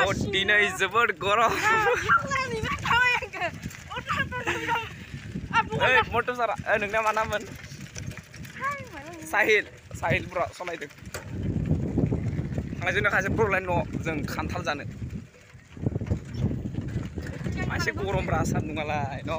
Oh, Dina is जोबोद गरम ओइ मटु सारा ओ नोंना मा नाममोन साहिल साहिल ब्र समायदों थांनाय जोंना खासे ब्रलाइन न' जों खान्थाल जानो मासे गरमब्रा सान्दुङालाय न'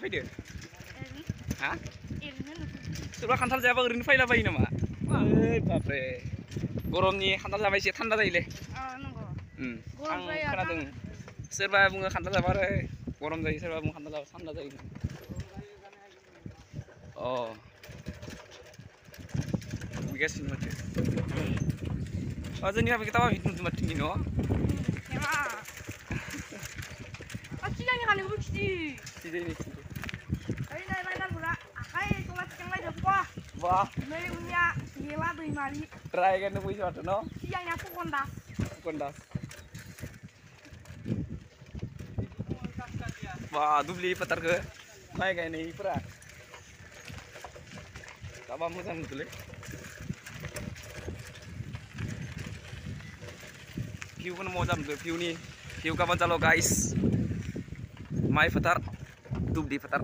फैदो हा सोरबा खान्थाल जायाबा ओरैनो फैलाबायो नामा ओइ बापरे गरमनि खान्थाल जाबा एसे थान्दा जायोलै आं खोनादों सोरबा बुङो खान्थाल जाबा आरो गरम जायो सोरबा बुङो खान्थाल जाबा थान्दा जायो अ गेस माथो Aja nih kita mau hitung cuma tinggi no. Ah cilang yang kalian bukti. Tidak ini. Ayo naik naik naik pula. Akai cuma cilang lagi apa? Wah. Meli punya gila tuh mali. Try kan nemu shot no. Siangnya aku kondas. Kondas. Wah, dubli petar ke. Naik kayak ini pura. Kamu mau kan? view kan mau jam view nih view kapan calo guys. Mai fatar tub di fatar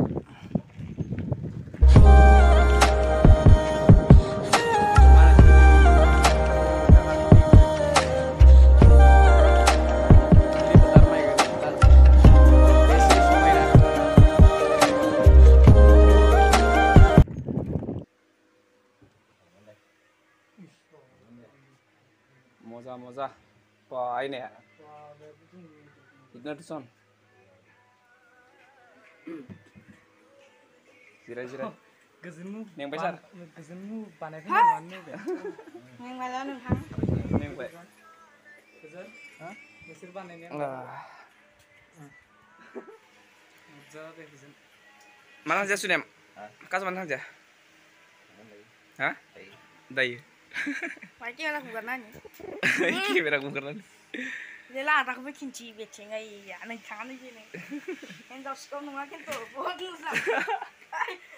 moza moza ఆయన ఇగ్నటిసోన్ Zira zira. Besar. Nih. Mana nih? Neng Hah? Lah. Mana saja sudah? Kasih mana aja. Hah? Dai. Maki yana kugar ni. Iki yana kugar nani. Lela aku bikin cibet cengai, iya, iya. anak kane gini. Entah sekarang nunggu makin tuh bodoh lah.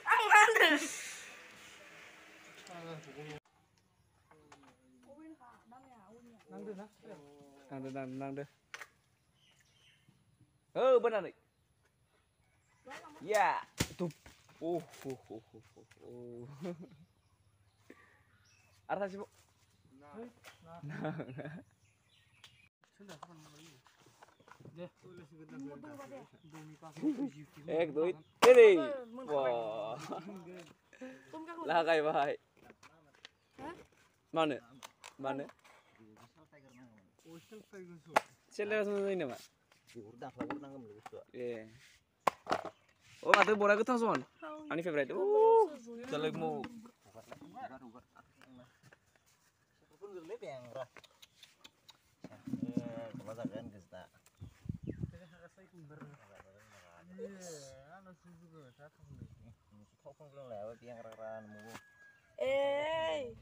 Angan. Nang. Oh benar nih. Ya, tuh. Oh, oh, oh, oh, oh. oh arah sih bu दे दोनी पास एक दो तेरे wah lah kayak bahai mana mana ओस्टल फाइगोसो Sila sama ini mak Diurdang, diurdang kamu lucu. Iya. Oh, ada bola ketang son. Ani favorite. Uh,